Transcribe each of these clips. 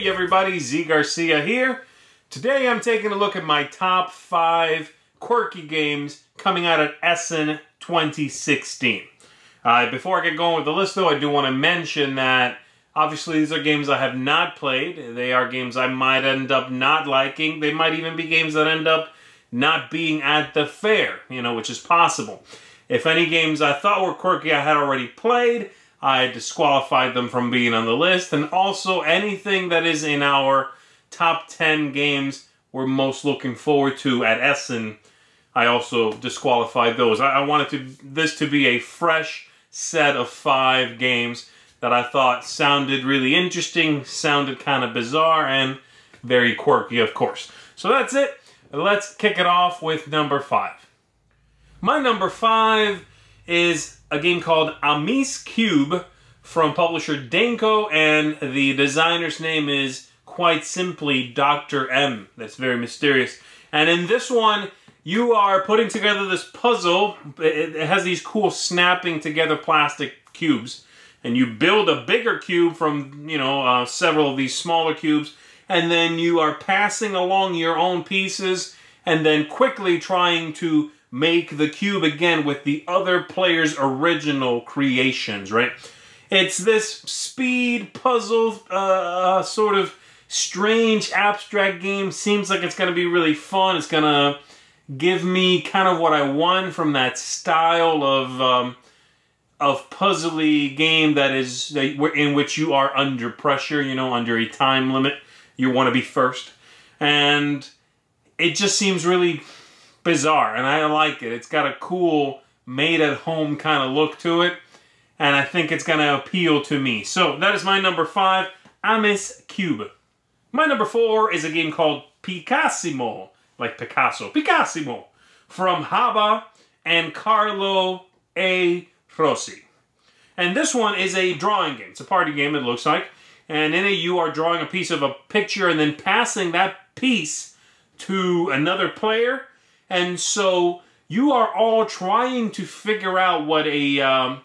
Hey everybody, Zee Garcia here. Today I'm taking a look at my top five quirky games coming out of Essen 2016. Uh, before I get going with the list though, I do want to mention that obviously these are games I have not played. They are games I might end up not liking. They might even be games that end up not being at the fair, you know, which is possible. If any games I thought were quirky I had already played, I disqualified them from being on the list. And also anything that is in our top 10 games we're most looking forward to at Essen, I also disqualified those. I, I wanted to this to be a fresh set of five games that I thought sounded really interesting, sounded kind of bizarre, and very quirky, of course. So that's it. Let's kick it off with number five. My number five is a game called Amice Cube from publisher Denko, and the designer's name is quite simply Dr. M. That's very mysterious. And in this one, you are putting together this puzzle. It has these cool snapping together plastic cubes. And you build a bigger cube from, you know, uh, several of these smaller cubes. And then you are passing along your own pieces and then quickly trying to make the cube again with the other player's original creations, right? It's this speed puzzle, uh, sort of strange abstract game. Seems like it's going to be really fun. It's going to give me kind of what I want from that style of um, of puzzly game that is in which you are under pressure, you know, under a time limit. You want to be first. And it just seems really bizarre, and I like it. It's got a cool, made-at-home kind of look to it, and I think it's going to appeal to me. So that is my number five, Amis Cube. My number four is a game called Picassimo, like Picasso, Picassimo, from Haba and Carlo A. Rossi. And this one is a drawing game. It's a party game, it looks like. And in it, you are drawing a piece of a picture and then passing that piece to another player and so you are all trying to figure out what a, um,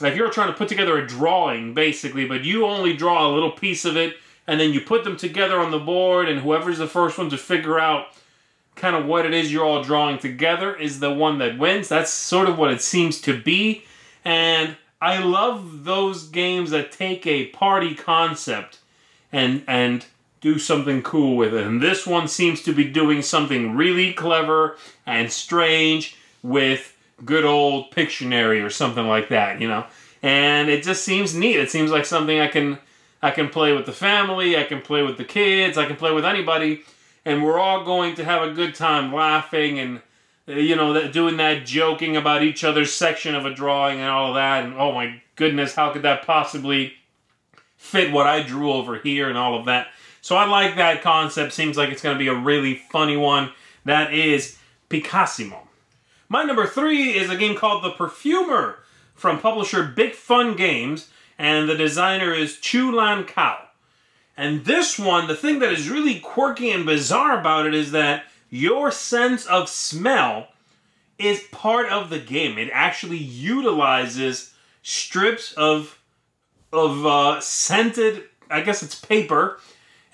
like you're trying to put together a drawing, basically, but you only draw a little piece of it, and then you put them together on the board, and whoever's the first one to figure out kind of what it is you're all drawing together is the one that wins. That's sort of what it seems to be. And I love those games that take a party concept and and do something cool with it. And this one seems to be doing something really clever and strange with good old Pictionary or something like that, you know. And it just seems neat. It seems like something I can I can play with the family, I can play with the kids, I can play with anybody, and we're all going to have a good time laughing and you know doing that joking about each other's section of a drawing and all of that. And oh my goodness, how could that possibly fit what I drew over here and all of that? So I like that concept. Seems like it's going to be a really funny one. That is Picassimo. My number three is a game called The Perfumer from publisher Big Fun Games, and the designer is Chu Lan Kao. And this one, the thing that is really quirky and bizarre about it is that your sense of smell is part of the game. It actually utilizes strips of of uh, scented, I guess it's paper,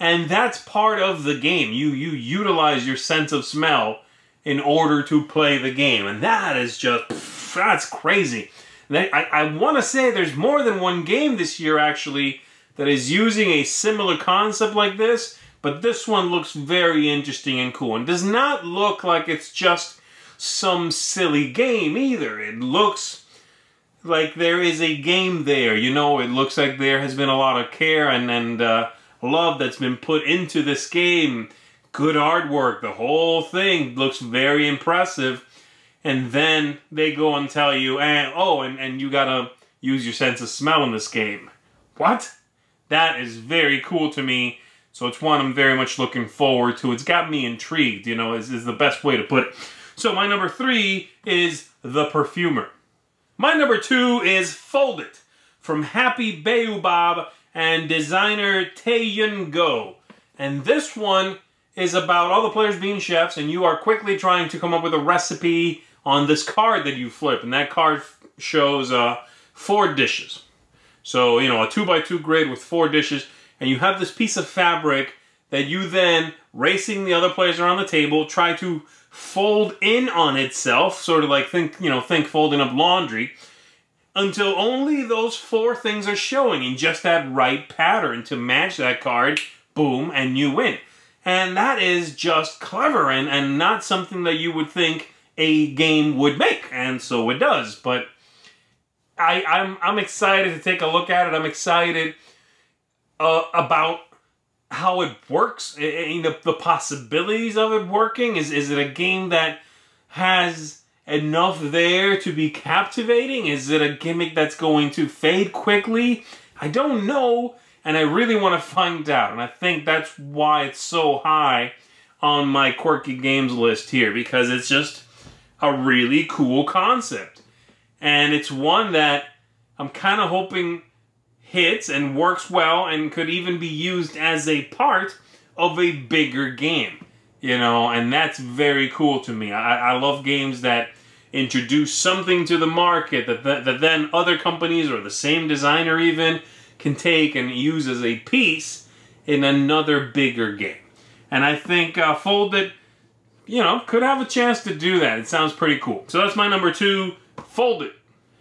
and that's part of the game. You you utilize your sense of smell in order to play the game, and that is just pff, that's crazy. I, I want to say there's more than one game this year actually that is using a similar concept like this, but this one looks very interesting and cool, and does not look like it's just some silly game either. It looks like there is a game there. You know, it looks like there has been a lot of care and and. Uh, love that's been put into this game. Good artwork, the whole thing looks very impressive. And then they go and tell you, and oh, and, and you gotta use your sense of smell in this game. What? That is very cool to me. So it's one I'm very much looking forward to. It's got me intrigued, you know, is, is the best way to put it. So my number three is The Perfumer. My number two is Fold It from Happy Baobab and designer Tae-Yun Go. And this one is about all the players being chefs and you are quickly trying to come up with a recipe on this card that you flip. And that card shows uh, four dishes. So, you know, a two by two grid with four dishes and you have this piece of fabric that you then, racing the other players around the table, try to fold in on itself, sort of like think, you know, think folding up laundry, until only those four things are showing in just that right pattern to match that card, boom, and you win. And that is just clever and, and not something that you would think a game would make. And so it does. But I, I'm, I'm excited to take a look at it. I'm excited uh, about how it works, the, the possibilities of it working. Is, is it a game that has enough there to be captivating? Is it a gimmick that's going to fade quickly? I don't know, and I really want to find out. And I think that's why it's so high on my quirky games list here, because it's just a really cool concept. And it's one that I'm kind of hoping hits and works well and could even be used as a part of a bigger game. You know, and that's very cool to me. I, I love games that introduce something to the market that, that, that then other companies or the same designer even can take and use as a piece in another bigger game. And I think uh, Foldit, you know, could have a chance to do that. It sounds pretty cool. So that's my number two, Foldit.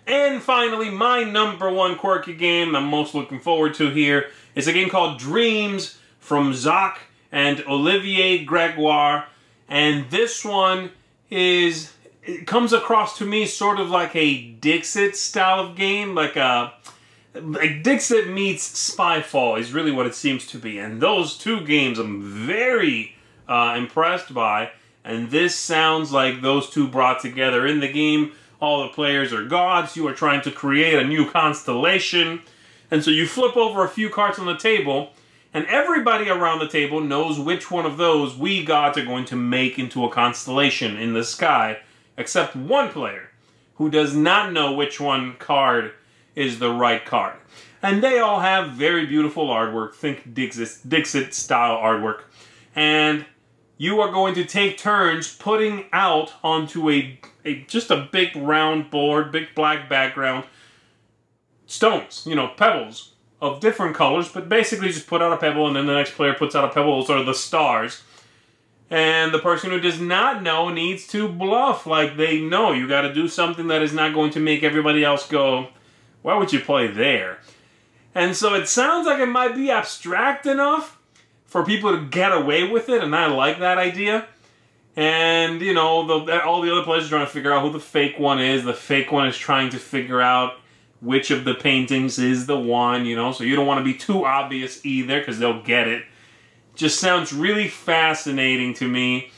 And finally, my number one quirky game I'm most looking forward to here is a game called Dreams from Zak and Olivier Gregoire. And this one is, it comes across to me sort of like a Dixit style of game, like a, like Dixit meets Spyfall is really what it seems to be. And those two games I'm very uh, impressed by. And this sounds like those two brought together in the game all the players are gods. You are trying to create a new constellation. And so you flip over a few cards on the table, and everybody around the table knows which one of those we gods are going to make into a constellation in the sky, except one player who does not know which one card is the right card. And they all have very beautiful artwork, think Dixit, style artwork. And you are going to take turns putting out onto a, a just a big round board, big black background, stones, you know, pebbles of different colors, but basically just put out a pebble and then the next player puts out a pebble, those are the stars. And the person who does not know needs to bluff like they know. You got to do something that is not going to make everybody else go, why would you play there? And so it sounds like it might be abstract enough, for people to get away with it, and I like that idea. And, you know, the, all the other players are trying to figure out who the fake one is. The fake one is trying to figure out which of the paintings is the one, you know, so you don't want to be too obvious either because they'll get it. Just sounds really fascinating to me.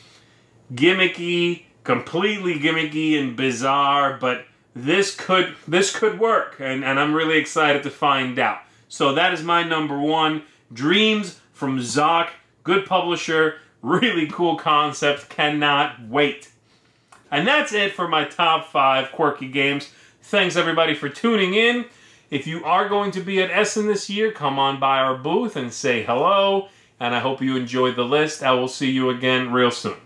Gimmicky, completely gimmicky and bizarre, but this could this could work, and, and I'm really excited to find out. So that is my number one. Dreams from Zak. Good publisher, really cool concept, cannot wait. And that's it for my top five quirky games. Thanks everybody for tuning in. If you are going to be at Essen this year, come on by our booth and say hello. And I hope you enjoyed the list. I will see you again real soon.